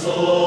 soul.